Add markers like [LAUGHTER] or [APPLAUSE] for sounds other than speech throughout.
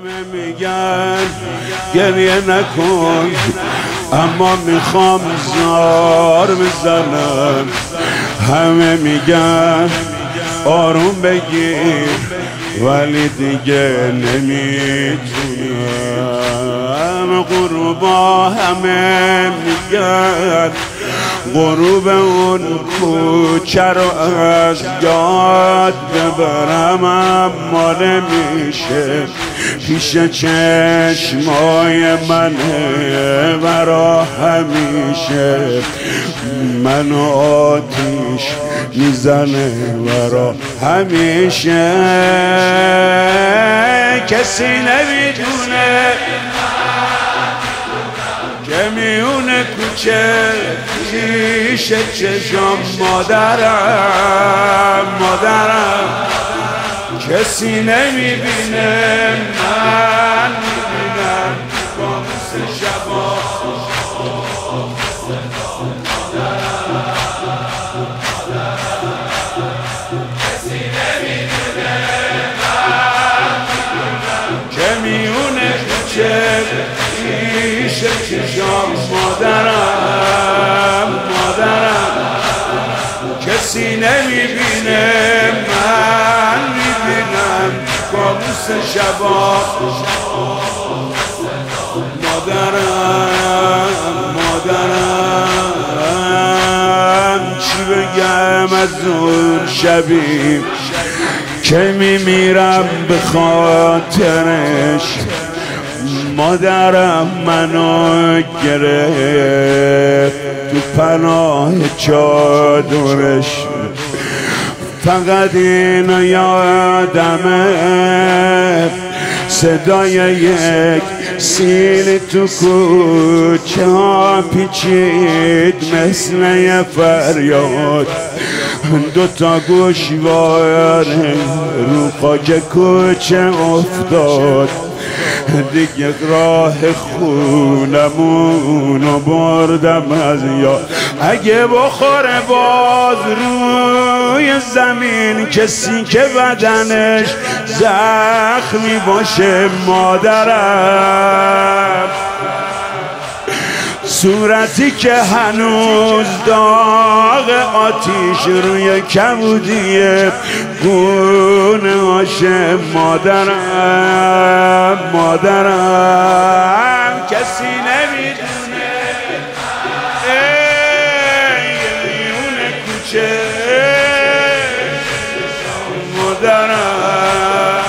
همه میگن گریه نکن. اما می‌خوام زار بزنم. همه میگن آروم بگیر ولی دیگه نمی‌تونم. غروبا همه میگن. غروب اون کوچه رو از یاد ببرم اما نمیشه. پیش چشمای منه برا همیشه. منو آتیش می‌زنه برا همیشه. کسی نمی‌دونه. که میونه کوچه پیش چشم مادرم مادرم. کسی نمی‌بینه من می‌بینم با شبا کسی نمی‌بینه من می‌بینم کابوس شبا مادرم مادرم چی بگم از اون شبی؟ که میمیرم به خاطرش؟ مادرم منو گرفت. پناه چادرش. فقط اینو یادمه صدای یک سیل تو کوچه ها پیچید مثل یه فریاد. دو تا گوشوار رو خاک کوچه افتاد. [LAUGHS] دیگه راه خونمونو بردم از یاد اگه بخوره باز روی زمین کسی که بدنش زخمی باشه مادرم. صورتی که هنوز داغ آتیش روی کبودیه گونه هاشه مادرم مادرم. کسی نمی‌دونه. میونه کوچه. مادرم.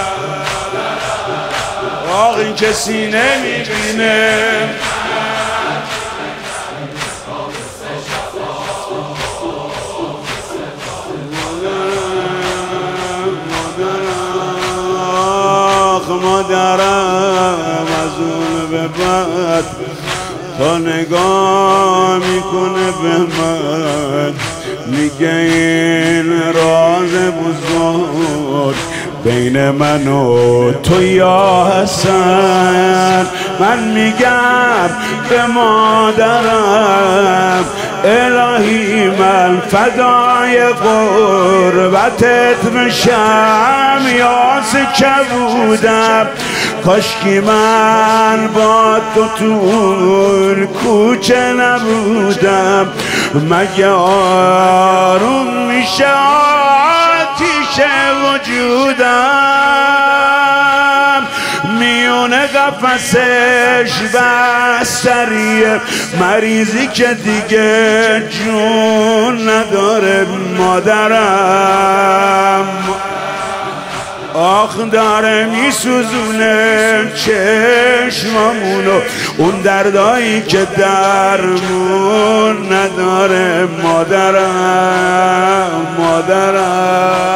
آق این کسی نمی‌بینه. مادرم از اون به بعد تا نگاه می‌کنه به من میگه این راز بزرگ بین من و تو یا حسن. من میگم به مادرم الهی من فدای قربتت میشم یاس کبودم کاشکی من با تو تو کوچه نبودم. مگه آروم میشه آتیش وجودم؟ قفسش بستریه. مریضی که دیگه جون نداره مادرم آخ داره میسوزونه چشمامونو. اون دردایی که درمون نداره مادرم مادرم.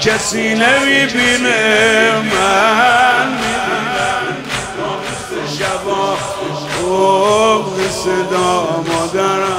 کسی نمی‌بینه من. می‌بینم شبا صدا مادرم